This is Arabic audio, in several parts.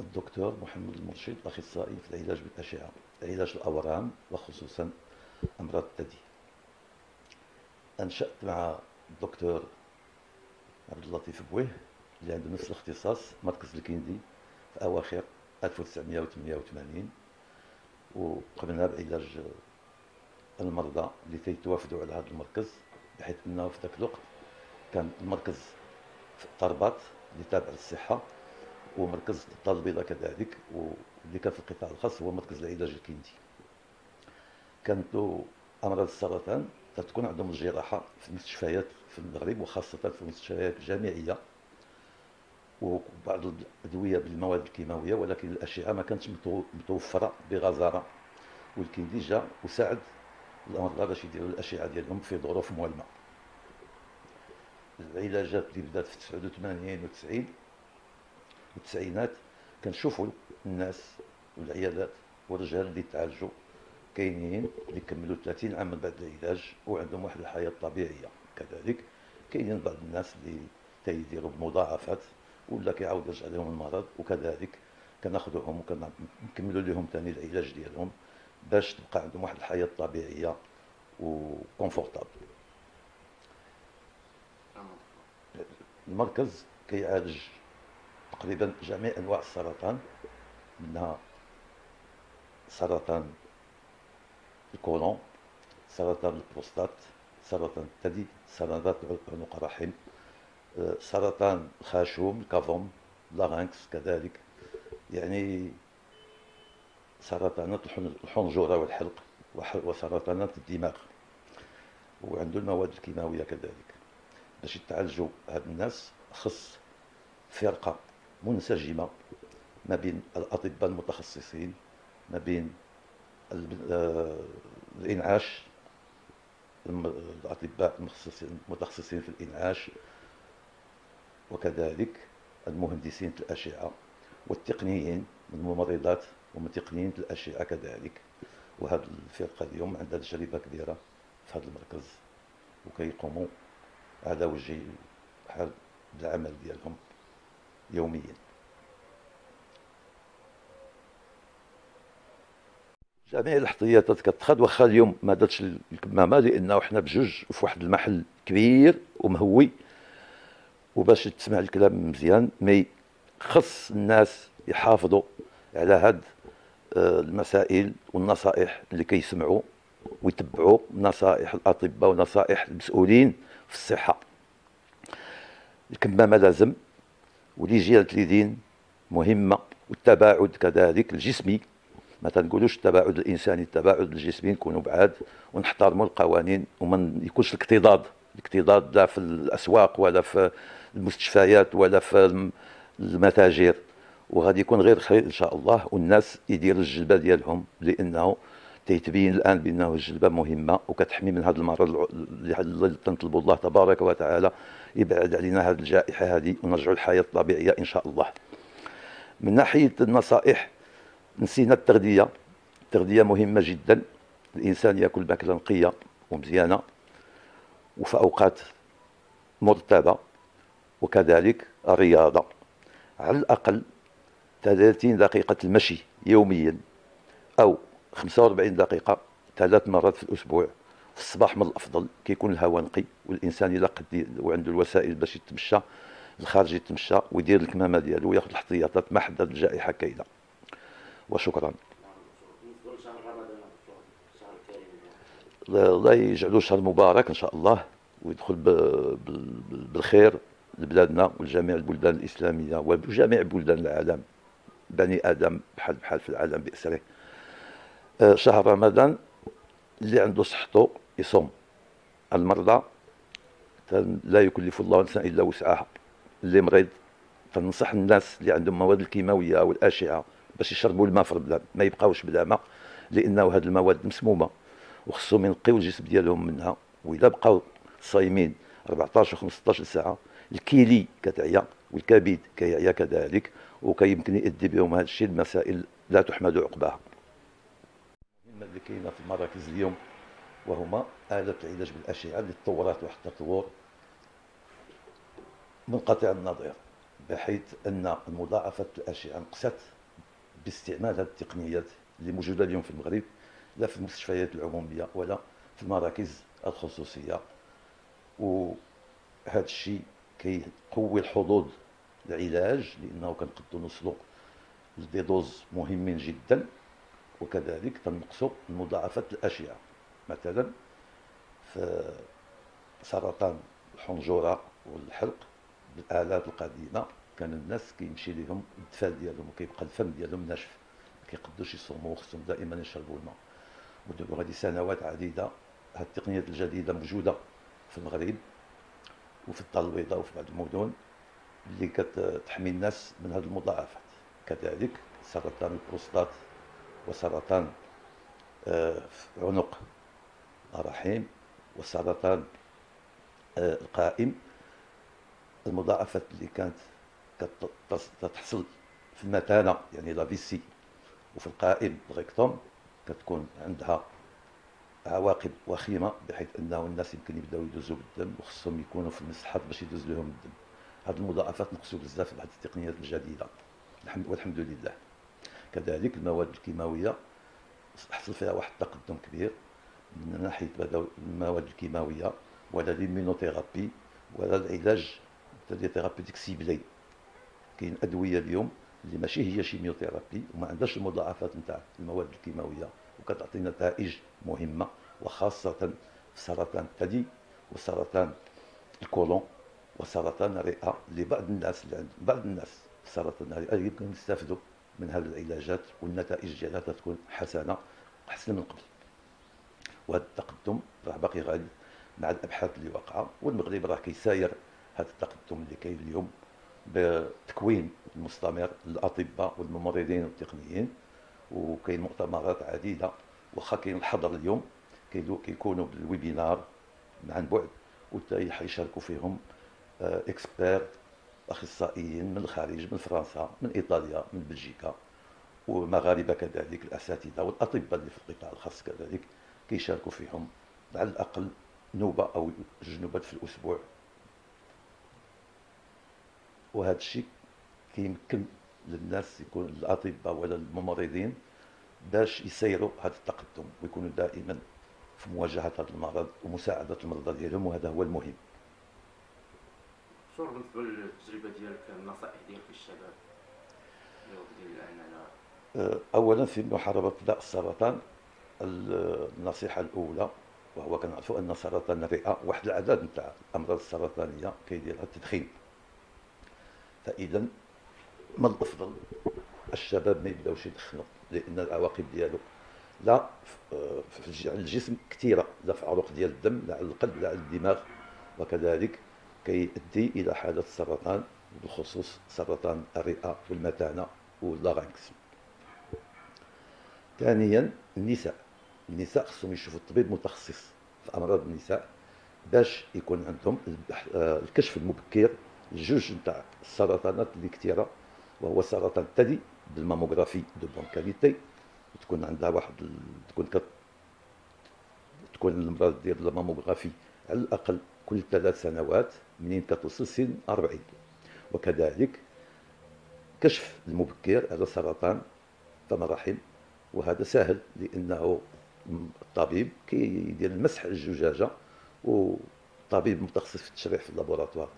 الدكتور محمد المرشد اخصائي في العلاج بالأشعة علاج الأورام وخصوصا أمراض الثدي. أنشأت مع الدكتور عبد اللطيف بويه اللي عنده نفس الاختصاص مركز الكندي في أواخر 1988 وقمنا بعلاج المرضى اللي تيتوافدوا على هذا المركز بحيث إنه في ذاك الوقت كان المركز في طربات اللي تابع للصحة. ومركز الطال البيضاء كذلك واللي كان في القطاع الخاص هو مركز العلاج الكندي كانت أمراض السرطان تكون عندهم الجراحة في المستشفيات في المغرب وخاصة في المستشفيات الجامعية وبعض الأدوية بالمواد الكيماوية ولكن الأشعة ما كانتش متوفرة بغزارة. والكندي جا وساعد الأمراض باش يديروا الأشعة ديالهم في ظروف ملمه العلاجات اللي بدات في 89 و 90 والتسعينات كنشوفوا الناس والعيادات والرجال اللي تعالجوا كاينين اللي كملوا 30 عام من بعد العلاج وعندهم واحد الحياة طبيعيه كذلك كاينين بعض الناس اللي تيديروا بمضاعفات ولا كيعاود يرجع لهم المرض وكذلك كناخذوهم وكنكملوا لهم ثاني العلاج ديالهم باش تبقى عندهم واحد الحياة طبيعية و confortable. المركز كيعالج تقريبا جميع أنواع السرطان منها سرطان الكولون سرطان البروستات سرطان الثدي سرطان عنق الرحم آه، سرطان الخاشوم ال cavum larynx كذلك. يعني سرطانات الحنجرة والحلق وسرطانات الدماغ. وعنده المواد الكيماوية كذلك. باش يتعالجوا هاد الناس خص فرقة منسجمة ما بين الأطباء المتخصصين ما بين آه، الإنعاش الأطباء المتخصصين في الإنعاش وكذلك المهندسين في الأشعة والتقنيين من الممرضات ومن تقنيين الأشعة كذلك. وهذه الفرقه اليوم عندها تجربة كبيرة في هذا المركز وكيقوموا على وجه العمل ديالهم. يوميا. جميع الاحتياطات كتخاد واخا اليوم ما درتش الكمامه لأنه حنا بجوج في واحد المحل كبير ومهوي وباش تسمع الكلام مزيان مي خص الناس يحافظوا على هاد آه، المسائل والنصائح اللي كيسمعوا ويتبعوا نصائح الأطباء ونصائح المسؤولين في الصحة. الكمامة لازم وليجيال اليدين مهمة والتباعد كذلك الجسمي. ما تنقولوش التباعد الإنساني التباعد الجسمي نكونوا بعاد ونحترموا القوانين وما يكونش الاكتضاد الاكتضاد لا في الأسواق ولا في المستشفيات ولا في المتاجر. وغادي يكون غير خير إن شاء الله والناس يديروا الجلبة ديالهم لأنه تيتبين الآن بأنه الجلبة مهمة وكتحمي من هذا المرض اللي تنطلبوا الله تبارك وتعالى يبعد علينا هذه الجائحة هذه ونرجعوا للحياة الطبيعية إن شاء الله. من ناحية النصائح نسينا التغذية. التغذية مهمة جدا. الإنسان يأكل ماكله نقيه ومزيانة وفي اوقات مرتبة وكذلك الرياضة. على الأقل 30 دقيقة المشي يوميا أو 45 دقيقة ثلاث مرات في الأسبوع. في الصباح من الأفضل. كيكون الهواء نقي والإنسان إلا قد وعنده الوسائل باش يتمشى الخارج يتمشى ويدير الكمامة ديالو وياخذ الاحتياطات ما حدد الجائحة كاينة. وشكرا. الله يجعله شهر مبارك إن شاء الله ويدخل بالخير لبلادنا ولجميع البلدان الإسلامية وجميع بلدان العالم بني آدم بحال بحال في العالم بأسره. آه، شهر رمضان اللي عنده صحته يصوم. المرضى لا يكلف الله نفسا إلا وسعها. اللي مريض تنصح الناس اللي عندهم مواد الكيماوية أو الاشعه باش يشربوا الماء في البلاد ما يبقاوش بلا ماء لأنه هذه المواد مسمومة وخصهم ينقيو الجسم ديالهم منها. وإذا بقاو صايمين 14 و 15 ساعة الكيلي كتعيا والكبد كيعيا كذلك وكيمكن يؤدي بهم هذا الشيء المسائل لا تحمد عقباها. المهمه اللي كاينة في المراكز اليوم وهما آلة العلاج بالأشعة اللي تطورات واحد التطور منقطع النظير بحيث أن المضاعفات الأشعة نقصت باستعمال هذه التقنيات اللي موجودة اليوم في المغرب لا في المستشفيات العمومية ولا في المراكز الخصوصية. وهذا الشيء كيقوي الحظوظ العلاج لأنه كنقدروا نوصلوا لدي دوز مهمين جدا وكذلك تنقصوا مضاعفات الأشعة. مثلا في سرطان الحنجرة والحلق بالالات القديمة كان الناس كيمشي لهم الدفال ديالهم وكيبقى الفم ديالهم ناشف ما كيقدوش يصوموا خصهم دائما يشربوا الماء. ودابا هذه سنوات عديدة هذه التقنيات الجديدة موجودة في المغرب وفي الدار البيضاء وفي بعض المدن اللي كتحمي الناس من هذه المضاعفات. كذلك سرطان البروستات وسرطان آه، عنق الرحم وسرطان آه، القائم. المضاعفات اللي كانت كتحصل في المثانه يعني لا فيسي وفي القائم الغيكتوم كتكون عندها عواقب وخيمة بحيث أنه الناس يمكن يبداو يدوزوا بالدم وخصهم يكونوا في المصحات باش يدوز لهم الدم. هذه المضاعفات نقصوا بزاف بهذه التقنيات الجديدة. والحمد لله. كذلك المواد الكيماوية حصل فيها واحد التقدم كبير. من ناحية المواد الكيماوية ولا l'immunothérapie ولا العلاج thérapeutique ciblé كاين أدوية اليوم اللي ماشي هي chimiothérapie وما عندهاش المضاعفات نتاع المواد الكيماوية وكتعطي نتائج مهمة وخاصة في سرطان الثدي وسرطان الكولون وسرطان الرئة لبعض الناس اللي عند بعض الناس سرطان الرئة يمكن يستافدوا من هذه العلاجات والنتائج ديالها تكون حسنة أحسن من قبل. وهذا التقدم راه باقي غادي مع الأبحاث اللي واقعة والمغرب راه كيساير هذا التقدم اللي كاين اليوم بتكوين المستمر للأطباء والممرضين والتقنيين وكاين مؤتمرات عديدة واخا كاين الحظر اليوم كيكونوا بال webinaire عن بعد حيشاركوا فيهم experts آه، أخصائيين من الخارج من فرنسا من إيطاليا من بلجيكا ومغاربة كذلك الأساتذة والأطباء اللي في القطاع الخاص كذلك. كيشاركوا فيهم. على الأقل نوبة أو جوج نوبات في الأسبوع. وهذا الشيء كيمكن للناس يكون الأطباء ولا الممرضين باش يسيروا هذا التقدم ويكونوا دائما في مواجهة هذا المرض ومساعدة المرضى ديالهم وهذا هو المهم. شنو بالنسبة للتجربه ديالك النصائح ديالك للشباب اولا في محاربة داء السرطان النصيحة الأولى وهو كنعرفوا أن سرطان الرئة واحد العدد نتاع الامراض السرطانية كيديرها التدخين. فإذا ما الأفضل؟ الشباب ما يبداوش يدخنوا لأن العواقب ديالو لا في الجسم كثيرة لا في عروق ديال الدم لا على القلب لا على الدماغ. وكذلك كيؤدي إلى حالة السرطان بالخصوص سرطان الرئة والمثانه واللارنكس ثانيا النساء. النساء خصهم يشوفوا الطبيب متخصص في أمراض النساء باش يكون عندهم الكشف المبكر جوج نتاع السرطانات اللي كثيرة وهو سرطان الثدي بال mammographie de bonne qualité. تكون عندها واحد تكون كت تكون المرض ديال ال mammographie على الأقل كل ثلاث سنوات منين كتوصل سن 40 وكذلك كشف المبكر على سرطان فم الرحم وهذا سهل لأنه الطبيب كيدير المسح الزجاجة وطبيب متخصص في التشريح في اللابوراتوار.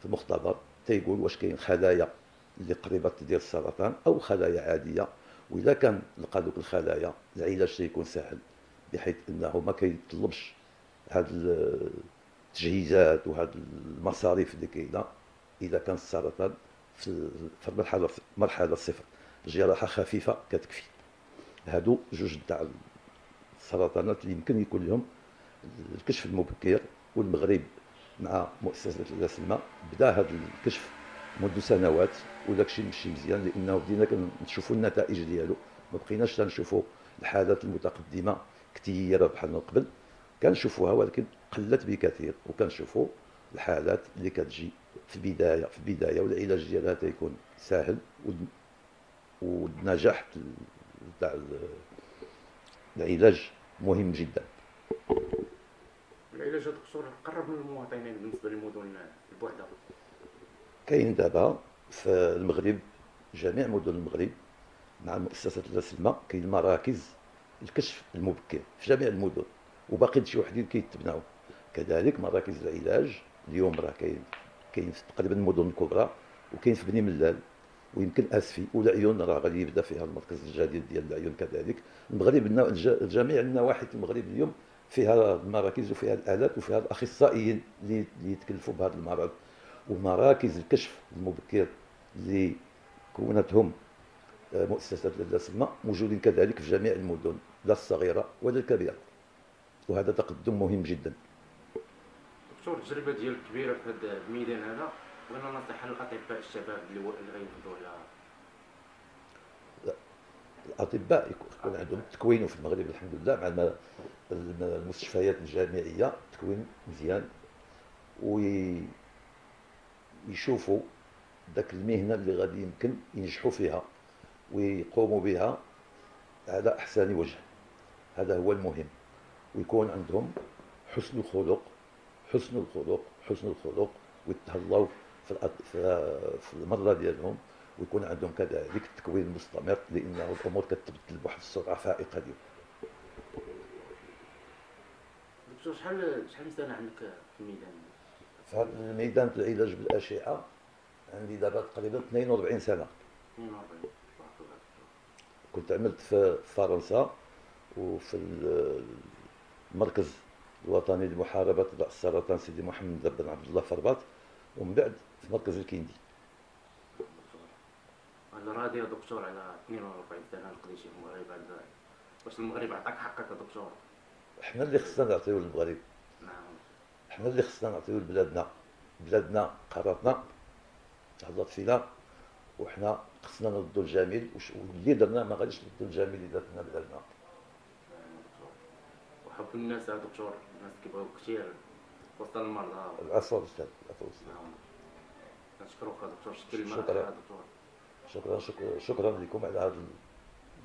في المختبر تيقول واش كاين خلايا اللي قريبة تدير السرطان أو خلايا عادية وإذا كان لقى دوك الخلايا العلاج تيكون سهل بحيث إنه ما كيطلبش هاد التجهيزات وهاد المصاريف اللي كاينة إذا كان السرطان في المرحله مرحلة صفر. جراحة خفيفة كتكفي. هادو جوج تاع السرطانات اللي يمكن يكون لهم الكشف المبكر والمغرب مع مؤسسة الاسلمه بدأ هذا الكشف منذ سنوات وداك الشيء مشي مزيان لأنه بدينا كنشوفوا النتائج ديالو. ما بقيناش تنشوفوا الحالات المتقدمة كثيرة بحال من قبل. كنشوفوها ولكن قلت بكثير وكنشوفوا الحالات اللي كتجي في البداية. في البداية والعلاج ديالها تيكون ساهل والنجاح تاع العلاج مهم جدا. العلاج هذا الدكتور قرب من المواطنين بالنسبة للمدن البعده كاين دابا في المغرب جميع مدن المغرب مع مؤسسة الرسمه كاين مراكز الكشف المبكر في جميع المدن وباقي شي وحدين كيتبناو. كذلك مراكز العلاج اليوم راه كاين كاين في تقريبا المدن الكبرى وكاين في بني ملال. ويمكن اسفي والعيون راه غادي يبدا فيها المركز الجديد ديال العيون كذلك. المغرب جميع النواحي المغرب اليوم فيها المراكز وفيها الآلات وفيها الأخصائيين اللي يتكلفوا بهذا المرض. ومراكز الكشف المبكر اللي كونتهم آه، مؤسسه السما موجودين كذلك في جميع المدن لا الصغيرة ولا الكبيرة. وهذا تقدم مهم جدا. دكتور التجربة ديالك كبيرة في هذا الميدان هذا؟ بغينا نصيحة للاطباء الشباب اللي غينفذوا على الأطباء يكون عندهم التكوين في المغرب الحمد لله مع المستشفيات الجامعية تكوين مزيان ويشوفوا ذاك المهنة اللي غادي يمكن ينجحوا فيها ويقوموا بها على أحسن وجه. هذا هو المهم. ويكون عندهم حسن الخلق حسن الخلق حسن الخلق ويتهلاو في في المره ديالهم ويكون عندهم كذلك التكوين المستمر لأن الأمور كتبدل بواحد السرعة فائقة اليوم. دكتور شحال شحال سنه عندك في الميدان؟ في هذا الميدان العلاج بالأشعة عندي دابا تقريبا 42 سنة. 42 كنت عملت في فرنسا وفي المركز الوطني لمحاربة السرطان سيدي محمد بن عبد الله فرباط. ومن بعد في مركز الكيندي أنا راضي يا دكتور على 42 سنه نقضي شي المغرب هذا واش المغرب عطاك حقك يا دكتور. حنا اللي خصنا نعطيو للمغرب. نعم. حنا اللي خصنا نعطيو لبلادنا. بلادنا قرارنا تهضت فينا. وحنا خصنا نردو الجميل. واللي درنا ما غاديش نردو الجميل اللي درنا بلادنا. وحب الناس يا دكتور. الناس كيبغيوك كثير وسط المرضى العفو أستاذ العفو أستاذ نعم نشكرك دكتور شكرا شكرا. شكرا شكرا شكرا لكم على هذا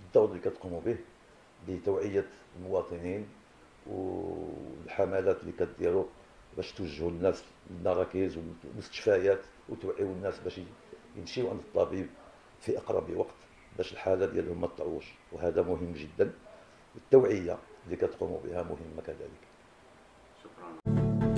الدور اللي كتقوموا به بتوعيه المواطنين والحملات اللي كديروا باش توجهوا الناس للمراكز والمستشفيات وتوعيوا الناس باش يمشيو عند الطبيب في اقرب وقت باش الحاله ديالهم ما تطعوش وهذا مهم جدا التوعيه اللي كتقوموا بها مهمه كذلك شكرا